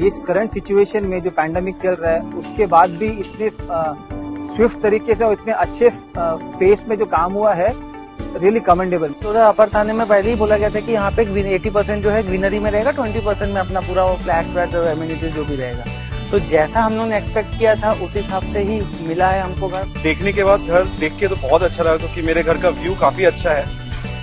जिस current situation में जो पैंडमिक चल रहा है उसके बाद भी इतने स्विफ्ट तरीके से और इतने अच्छे पेस में जो काम हुआ है रियली कमेंडेबल तो अपर थाने में पहले ही बोला गया था कि यहाँ पे एटी परसेंट जो है ग्रीनरी में रहेगा ट्वेंटी परसेंट में अपना पूरा वो फ्लैट फ्लैट एम्यूनिटी जो भी रहेगा। तो जैसा हम लोगों ने एक्सपेक्ट किया था उस हिसाब से ही मिला है हमको घर। देखने के बाद घर देख के तो बहुत अच्छा लगा क्योंकि मेरे घर का व्यू काफ़ी अच्छा है।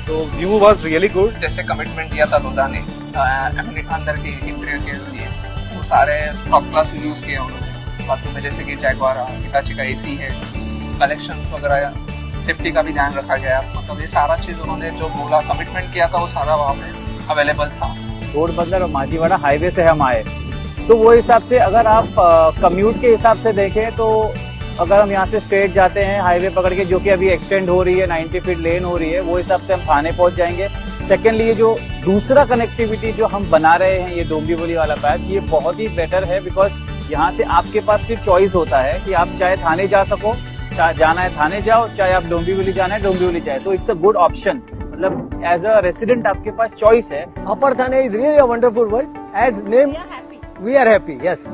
तो व्यू वॉज़ रियली गुड जैसे कमिटमेंट दिया था लोधा ने अंदर के इंटीरियर के लिए। वो सारे टॉप क्लास यूज़ किए उन्होंने। बाथरूम में जैसे कि जैगवार हिताची का एसी है कलेक्शन वगैरह सेफ्टी का भी ध्यान रखा गया मतलब ये सारा चीज़ उन्होंने जो बोला कमिटमेंट किया था, वो सारा वहाँ पे अवेलेबल था। रोड बंदर और माझीवाड़ा हाईवे से हम आए। तो वो हिसाब से अगर आप कम्यूट के हिसाब से देखें तो अगर हम यहाँ से स्ट्रेट जाते हैं हाईवे पकड़ के, जो कि अभी एक्सटेंड हो रही है 90 फीट लेन हो रही है, वो हिसाब से हम थाने पहुँच जाएँगे। सेकेंडली ये जो दूसरा कनेक्टिविटी जो हम बना रहे हैं ये डोंबिवली वाला पैच ये बहुत ही बेटर है बिकॉज़ यहाँ से आपके पास फिर चॉइस होता है कि आप चाहे थाने जा सको चाहे जाना है थाने जाओ चाहे आप डोंबिवली जाना है डोंबिवली जाए। तो इट्स अ गुड ऑप्शन मतलब एज अ रेसिडेंट आपके पास चॉइस है। Upper Thane is really a wonderful world as name we are happy yes